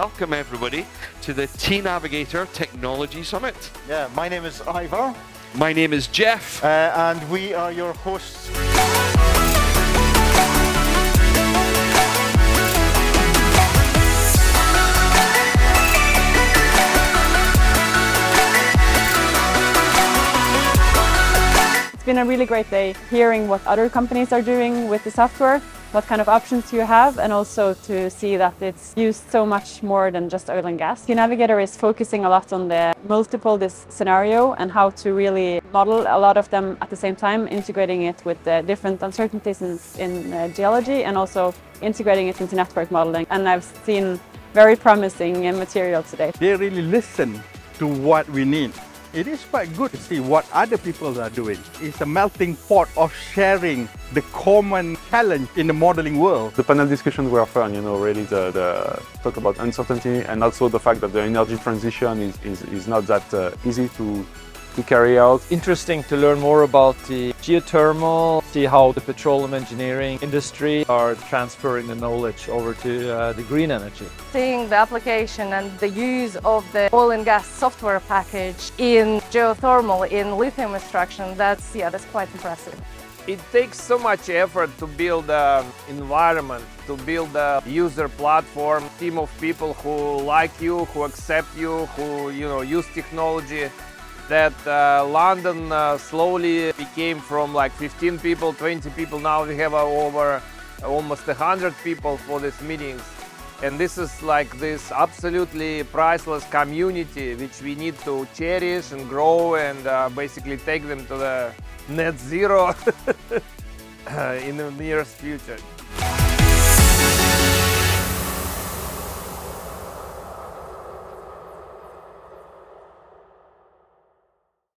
welcome everybody to the tNavigator Technology Summit. Yeah, my name is Ivar. My name is Jeff. Uh, and we are your hosts. It's been a really great day hearing what other companies are doing with the software, what kind of options you have, and also to see that it's used so much more than just oil and gas. tNavigator is focusing a lot on the multiple this scenario and how to really model a lot of them at the same time, integrating it with the different uncertainties in, in uh, geology and also integrating it into network modeling. And I've seen very promising uh, material today. They really listen to what we need. It is quite good to see what other people are doing. It's a melting pot of sharing the common challenge in the modeling world. The panel discussions were fun, you know, really the, the talk about uncertainty and also the fact that the energy transition is, is, is not that uh, easy to, to carry out. Interesting to learn more about the geothermal, see how the petroleum engineering industry are transferring the knowledge over to uh, the green energy. Seeing the application and the use of the oil and gas software package in geothermal, in lithium extraction, that's, yeah, that's quite impressive. It takes so much effort to build an environment, to build a user platform, team of people who like you, who accept you, who you know use technology. That uh, London uh, slowly became from like 15 people, 20 people. Now we have uh, over almost 100 people for these meetings. And this is like this absolutely priceless community which we need to cherish and grow and uh, basically take them to the net zero in the nearest future.